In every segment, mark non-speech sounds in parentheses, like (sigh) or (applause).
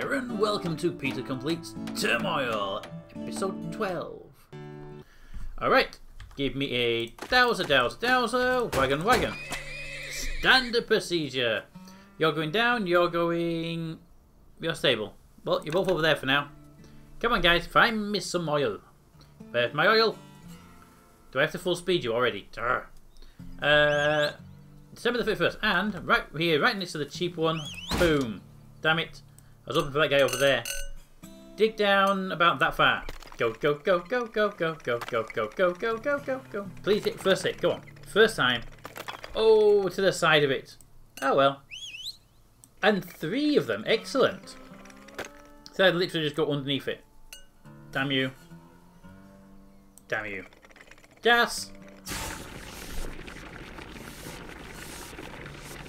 there, and welcome to Peter Completes Turmoil, episode 12. Alright, give me a dowser, dowser, dowser, wagon, wagon. Standard procedure. You're going down, you're going... You're stable. Well, you're both over there for now. Come on, guys, find me some oil. Where's my oil? Do I have to full speed you already? Durr. Uh, December the 51st, and right here, right next to the cheap one, boom. Damn it. I was hoping for that guy over there. Dig down about that far. Go, go, go, go, go, go, go, go, go, go, go, go, go, go. Please hit first hit. Go on. First time. Oh, to the side of it. Oh well. And three of them. Excellent. So I literally just go underneath it. Damn you. Damn you. Gas!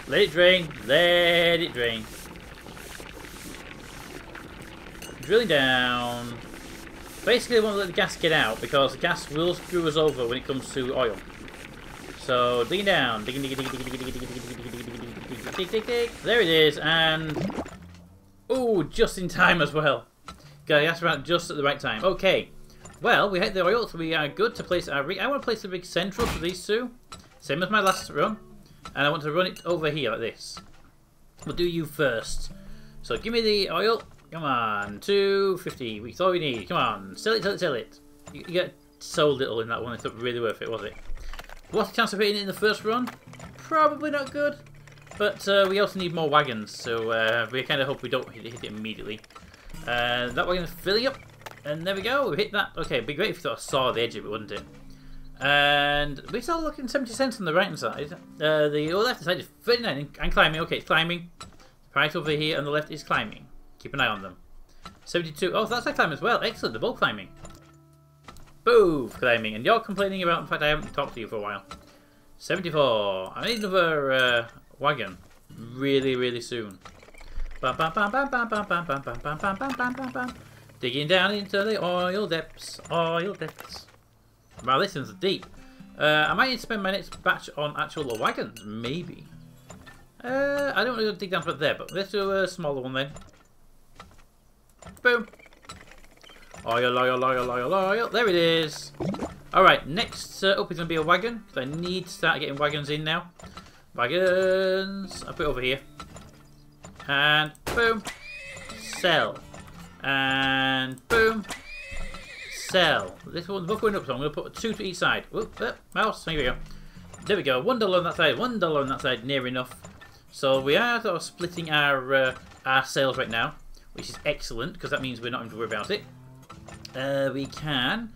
Let it drain. Let it drain. Drilling down. Basically, I want to let the gas get out because the gas will screw us over when it comes to oil. So, digging down. Digging, digging, digging, digging, digging, digging, digging, digging, digging, digging, digging, dig, dig, dig. There it is, and... Oh, just in time as well. Got gas around just at the right time. Okay. Well, we hit the oil, so we are good to place our. I want to place the rig central for these two. Same as my last run. And I want to run it over here like this. We'll do you first. So give me the oil. Come on, 250. We thought we need. Come on, sell it, sell it, sell it. You, you get so little in that one. It's not really worth it, was it? What's the chance of hitting it in the first run? Probably not good. But uh, we also need more wagons, so uh, we kind of hope we don't hit, hit it immediately. Uh, that wagon is filling up, and there we go. We hit that. Okay, it'd be great if you saw the edge of it, wouldn't it? And we start looking 70 cents on the right hand side. Uh, the left side is 39 and climbing. Okay, it's climbing. Right over here on the left is climbing. Keep an eye on them. 72. Oh, that's a climb as well. Excellent. They're climbing. Boom, climbing. And you're complaining about the fact I haven't talked to you for a while. 74. I need another uh, wagon. Really, really soon. Digging down into the oil depths. Oil depths. Wow, this one's deep. Uh, I might need to spend my next batch on actual wagons. Maybe. Uh, I don't want to dig down to there, but let's do a smaller one then. Boom. Oil, oil, oil, oil, oil. There it is. Alright, next uh, up is going to be a wagon. Because I need to start getting wagons in now. Wagons. I'll put over here. And boom. Sell. And boom. Sell. This one's going up, so I'm going to put two to each side. Whoop, whoop, mouse. Here we go. There we go. One dollar on that side, one dollar on that side, near enough. So we are sort of splitting our uh, our sales right now which is excellent because that means we're not going to worry about it. Uh, we can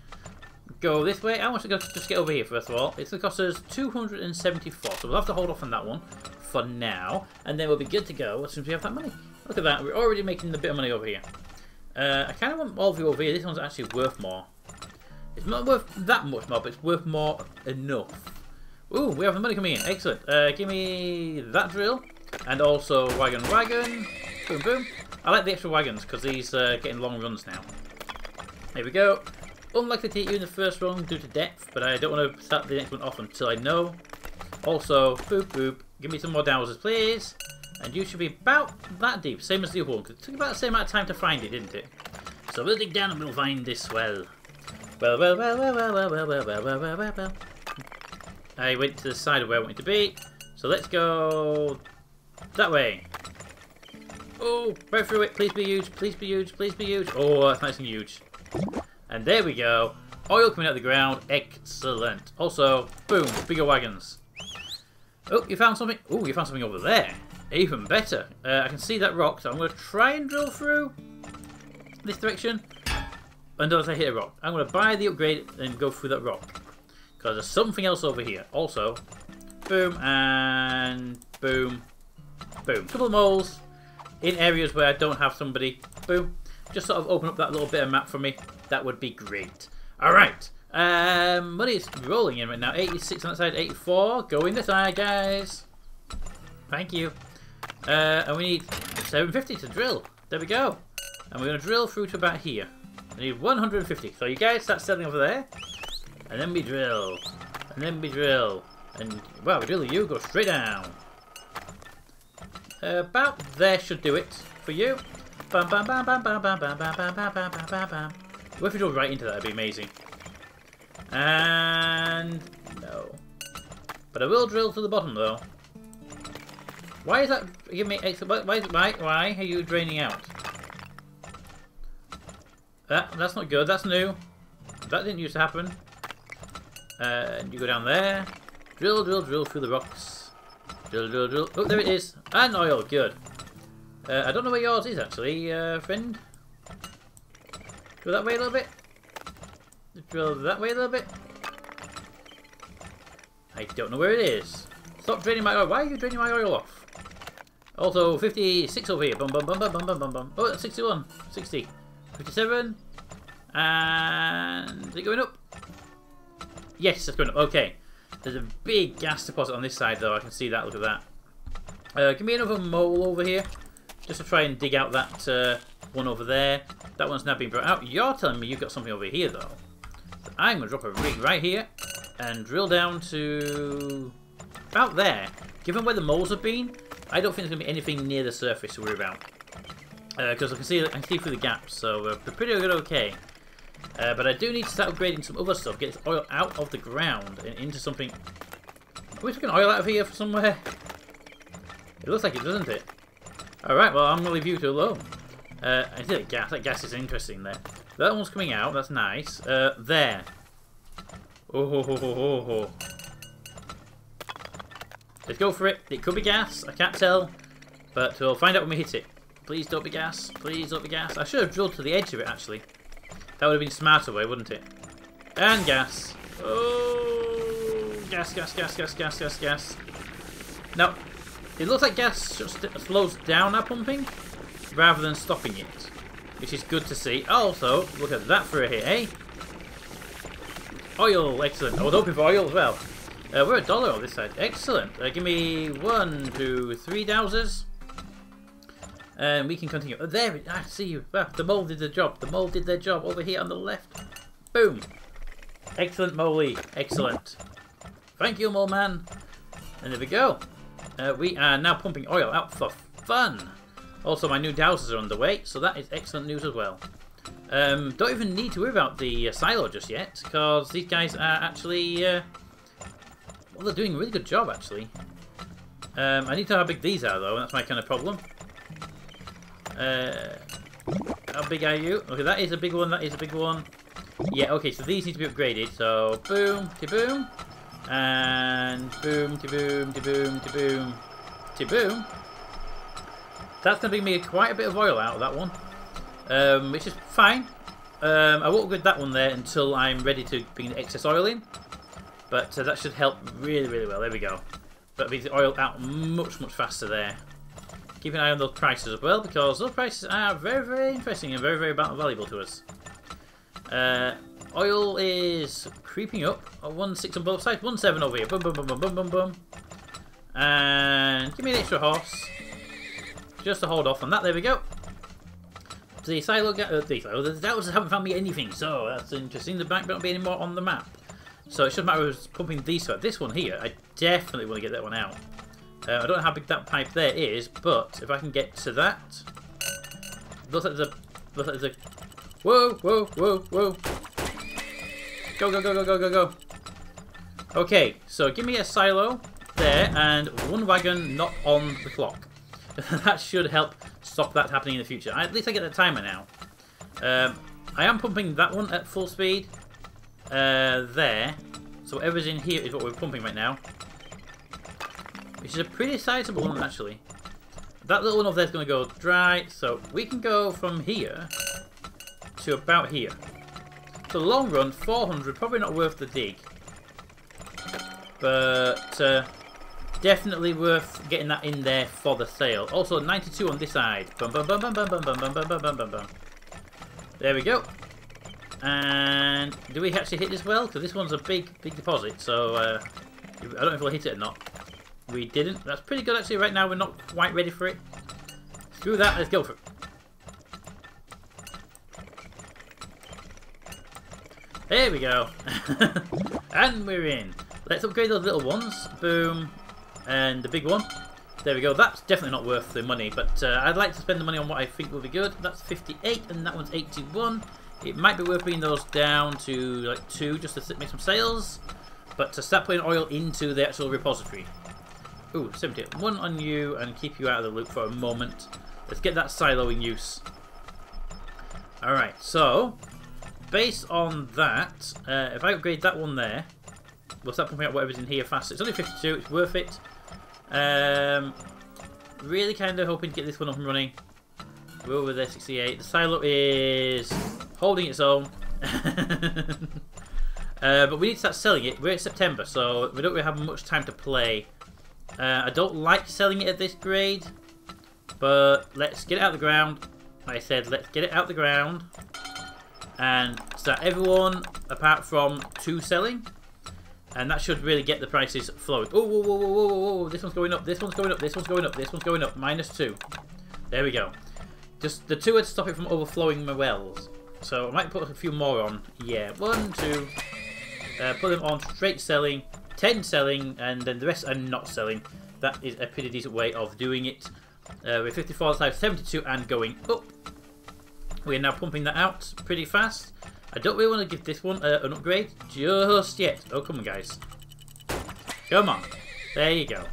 go this way. I want to go just get over here first of all. It's going to cost us 274, so we'll have to hold off on that one for now, and then we'll be good to go as soon as we have that money. Look at that, we're already making a bit of money over here. Uh, I kind of want all of you over here. This one's actually worth more. It's not worth that much more, but it's worth more enough. Ooh, we have the money coming in. Excellent. Uh, give me that drill. And also wagon wagon. Boom, boom. I like the extra wagons because these are uh, getting long runs now. There we go. Unlikely to hit you in the first run due to depth, but I don't want to start the next one off until I know. Also, boop boop, give me some more dowsers please. And you should be about that deep, same as the other one, it took about the same amount of time to find it, didn't it? So we'll dig down and we'll find this well. Well, well, well, well, well, well, well, well, well, well, well, well, well. I went to the side of where I wanted to be. So let's go that way. Oh, right through it. Please be huge. Please be huge. Please be huge. Oh, that's nice and huge. And there we go. Oil coming out of the ground. Excellent. Also, boom, bigger wagons. Oh, you found something? Oh, you found something over there. Even better. Uh, I can see that rock, so I'm going to try and drill through this direction until I hit a rock. I'm going to buy the upgrade and go through that rock. Because there's something else over here. Also, boom, and boom, boom. Couple of moles in areas where I don't have somebody. Boom. Just sort of open up that little bit of map for me. That would be great. Alright. Um, money is rolling in right now. 86 on that side, 84. Going this side, guys. Thank you. Uh, and we need 750 to drill. There we go. And we're going to drill through to about here. I need 150. So you guys start selling over there. And then we drill. And then we drill. And, well, we drill you, go straight down. Uh, about there should do it for you. Bam, bam, bam, bam, bam, bam, bam, bam, bam, bam, bam, bam, bam, bam. If we drove right into that? That'd be amazing. And no. But I will drill to the bottom though. Why is that give me extra why why why are you draining out? That that's not good, that's new. That didn't used to happen. And you go down there. Drill, drill, drill through the rocks. Drill, drill, drill. Oh, there it is. And oil, good. Uh, I don't know where yours is actually, uh, friend. Go that way a little bit. Drill that way a little bit. I don't know where it is. Stop draining my oil. Why are you draining my oil off? Also, 56 over here. Bum, bum, bum, bum, bum, bum, bum, bum. Oh, 61. 60. 57. And... Is it going up? Yes, it's going up. Okay. There's a big gas deposit on this side, though. I can see that. Look at that. Uh, give me another mole over here. Just to try and dig out that uh, one over there. That one's now been brought out. You're telling me you've got something over here, though. So I'm going to drop a rig right here and drill down to about there. Given where the moles have been, I don't think there's going to be anything near the surface to worry about. Because uh, I can see I can see through the gaps, so we're pretty good okay. Uh, but I do need to start upgrading some other stuff, get this oil out of the ground and into something... Are we taking oil out of here for somewhere? It looks like it, doesn't it? Alright, well, I'm going to leave you two alone. Uh, I that gas. That gas is interesting there. That one's coming out. That's nice. Uh, there. Oh, ho, ho, ho, ho, ho. Let's go for it. It could be gas. I can't tell. But we'll find out when we hit it. Please don't be gas. Please don't be gas. I should have drilled to the edge of it, actually. That would have been smarter way, wouldn't it? And gas. Oh, gas, gas, gas, gas, gas, gas, gas. Now, it looks like gas just slows down our pumping rather than stopping it, which is good to see. Also, look at that for a hit, eh? Oil, excellent. I was hoping for oil as well. Uh, we're a dollar on this side. Excellent. Uh, give me one, two, three dowsers. And we can continue. Oh, there, I see you. Ah, the mole did the job. The mole did their job over here on the left. Boom. Excellent, Moley. Excellent. Thank you, mole man. And there we go. Uh, we are now pumping oil out for fun. Also, my new dowsers are underway, so that is excellent news as well. Um, don't even need to worry about the uh, silo just yet, because these guys are actually... Uh, well, they're doing a really good job, actually. Um, I need to know how big these are, though, that's my kind of problem. Uh, how big are you? Okay, that is a big one, that is a big one. Yeah, okay, so these need to be upgraded, so boom, to boom, and boom, to boom, to boom, to boom, to boom. That's going to bring me quite a bit of oil out of that one um, which is fine. Um, I won't upgrade that one there until I'm ready to bring the excess oil in. But uh, that should help really, really well. There we go. But brings the oil out much, much faster there. Keep an eye on those prices as well, because those prices are very, very interesting and very, very valuable to us. Uh, oil is creeping up. at Oh, one six on both sides, one seven over here. Boom, boom, boom, boom, boom, boom, boom. And give me an extra horse, just to hold off on that. There we go the silo, uh, the silo, the dowsers haven't found me anything, so that's interesting. The bank won't be any more on the map. So it should matter of pumping these. So this one here, I definitely want to get that one out. Uh, I don't know how big that pipe there is, but if I can get to that, looks like the, looks like the, whoa, whoa, whoa, whoa, go, go, go, go, go, go, go. Okay, so give me a silo there and one wagon not on the clock. (laughs) that should help stop that happening in the future. At least I get the timer now. Um, I am pumping that one at full speed. Uh, there. So whatever's in here is what we're pumping right now. Which is a pretty sizable one, actually. That little one over there is going to go dry, so we can go from here to about here. So long run, 400, probably not worth the dig. But uh, definitely worth getting that in there for the sale. Also, 92 on this side. Bum, bum, bum, there we go. And do we actually hit this well? Because this one's a big, big deposit, so uh, I don't know if we'll hit it or not. We didn't. That's pretty good actually. Right now we're not quite ready for it. Screw that. Let's go for it. There we go. (laughs) and we're in. Let's upgrade those little ones. Boom and the big one. There we go. That's definitely not worth the money, but uh, I'd like to spend the money on what I think will be good. That's 58, and that one's 81. It might be worth bringing those down to like two just to make some sales, but to start putting oil into the actual repository. Ooh, 70. One on you and keep you out of the loop for a moment. Let's get that silo in use. Alright, so based on that, uh, if I upgrade that one there, we'll start pumping out whatever's in here faster. It's only 52, it's worth it. Um, really kind of hoping to get this one up and running. We're over there, 68. The silo is holding its own. (laughs) uh, but we need to start selling it. We're in September, so we don't really have much time to play. Uh, I don't like selling it at this grade, but let's get it out of the ground. Like I said, let's get it out of the ground and start everyone apart from two selling. And that should really get the prices flowing. Oh, whoa, whoa, whoa, whoa, whoa, this one's going up, this one's going up, this one's going up, this one's going up. Minus two. There we go. Just the two would stop it from overflowing my wells. So I might put a few more on. Yeah, one, two. Uh, put them on straight selling, 10 selling, and then the rest are not selling. That is a pretty decent way of doing it. Uh, we're 54 times 72 and going up. We're now pumping that out pretty fast. I don't really want to give this one uh, an upgrade just yet. Oh, come on, guys. Come on. There you go.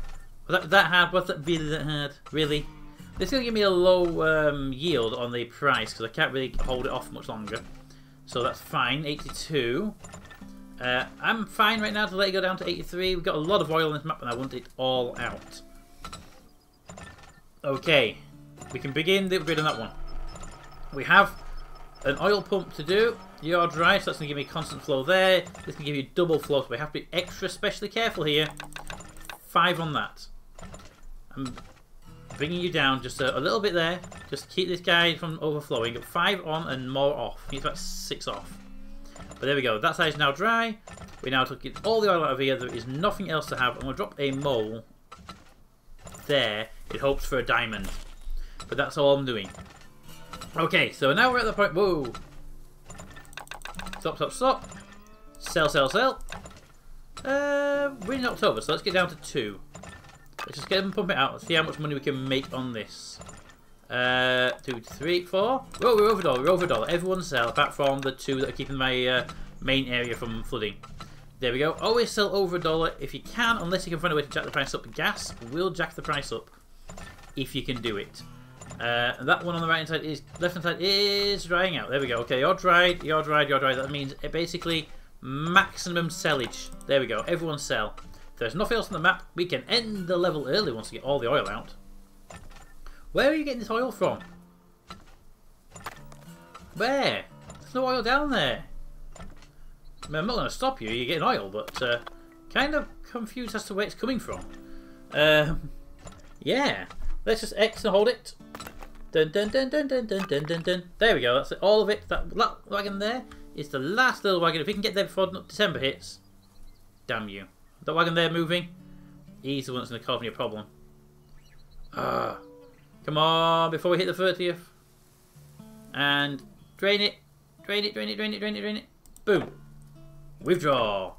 Was that that hard? Was that really that hard? Really? This is going to give me a low um, yield on the price because I can't really hold it off much longer. So that's fine. 82. Uh, I'm fine right now to let it go down to 83. We've got a lot of oil on this map and I want it all out. Okay. We can begin the upgrade on that one. We have an oil pump to do. You're dry, so that's going to give me constant flow there. This can give you double flow, so we have to be extra specially careful here. Five on that. I'm bringing you down just a, a little bit there. Just keep this guy from overflowing. Five on and more off. It's about six off. But there we go. That side is now dry. We now took all the oil out of here. There is nothing else to have. I'm going to drop a mole there It hopes for a diamond. But that's all I'm doing. Okay, so now we're at the point... Whoa! Stop, stop, stop. Sell, sell, sell. Uh, we're in October, so let's get down to two. Let's just get them pumping out. Let's see how much money we can make on this. Uh, two, three, four. Oh, we're over dollar. We're over dollar. Everyone sell, apart from the two that are keeping my uh, main area from flooding. There we go. Always sell over a dollar if you can, unless you can find a way to jack the price up. Gas will jack the price up if you can do it. Uh, that one on the right hand side is left hand side is drying out. There we go. Okay, you're dried, you're dried, you're dried. That means it basically maximum sellage. There we go. Everyone sell. If there's nothing else on the map, we can end the level early once we get all the oil out. Where are you getting this oil from? Where? There's no oil down there. I mean, I'm not going to stop you, you're getting oil, but uh, kind of confused as to where it's coming from. Um, yeah, let's just X and hold it. Dun dun dun dun dun dun dun dun dun. There we go, that's it. all of it. That wagon there is the last little wagon. If we can get there before December hits, damn you. That wagon there moving, he's the one that's going to cause me a problem. Ah. Come on, before we hit the 30th. And drain it. Drain it, drain it, drain it, drain it, drain it. Boom. Withdraw.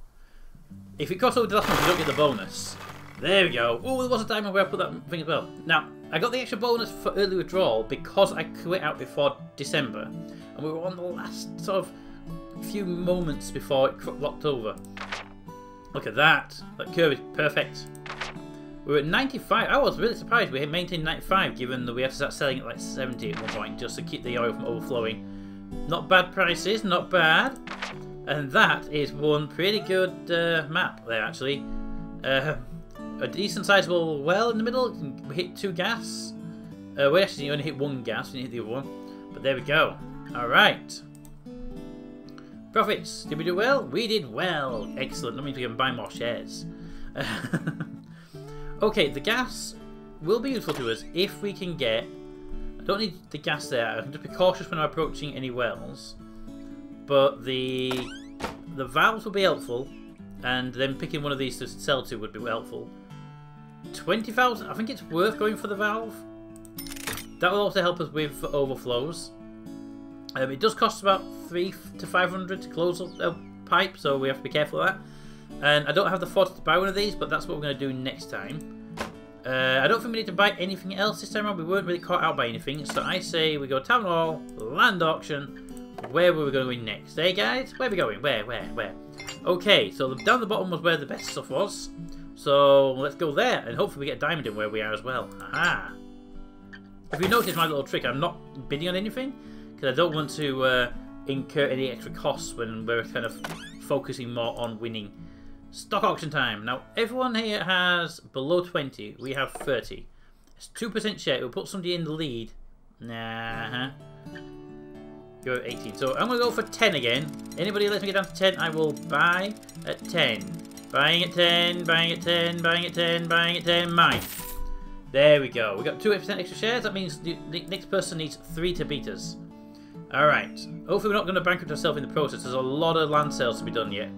If it costs over the last one, you don't get the bonus. There we go. Oh, there was a diamond where I put that thing as well. Now, I got the extra bonus for early withdrawal because I quit out before December. And we were on the last sort of few moments before it locked over. Look at that. That curve is perfect. We were at 95. I was really surprised we had maintained 95 given that we had to start selling at like 70 at one point just to keep the oil from overflowing. Not bad prices, not bad. And that is one pretty good uh, map there actually. Uh, a decent sizable well in the middle. We hit two gas. Uh, we actually only hit one gas, we didn't hit the other one. But there we go. Alright. Profits. Did we do well? We did well. Excellent. That means we can buy more shares. (laughs) Okay, the gas will be useful to us if we can get... I don't need the gas there. I just be cautious when I'm approaching any wells. But the the valves will be helpful. And then picking one of these to sell to would be helpful. 20,000? I think it's worth going for the valve. That will also help us with overflows. Um, it does cost about three to 500 to close up a pipe, so we have to be careful of that. And I don't have the fortune to buy one of these, but that's what we're going to do next time. Uh, I don't think we need to buy anything else this time around. We weren't really caught out by anything. So I say we go Town Hall, Land Auction. Where were we going next? Hey guys? Where are we going? Where, where, where? Okay, so down the bottom was where the best stuff was. So let's go there. And hopefully we get a diamond in where we are as well. Aha! If you notice my little trick, I'm not bidding on anything. Because I don't want to uh, incur any extra costs when we're kind of focusing more on winning. Stock auction time. Now, everyone here has below 20. We have 30. It's 2% share. We'll put somebody in the lead. Nah. You're 18. So I'm going to go for 10 again. Anybody lets me get down to 10, I will buy at 10. Buying at 10, buying at 10, buying at 10, buying at 10, mine. There we go. We got 2% extra shares. That means the next person needs 3 to beat us. Alright. Hopefully we're not going to bankrupt ourselves in the process. There's a lot of land sales to be done yet.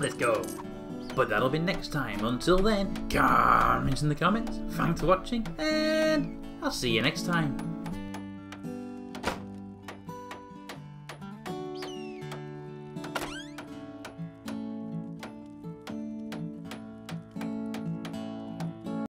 Let's go. But that'll be next time. Until then, comments in the comments. Thanks for watching, and I'll see you next time.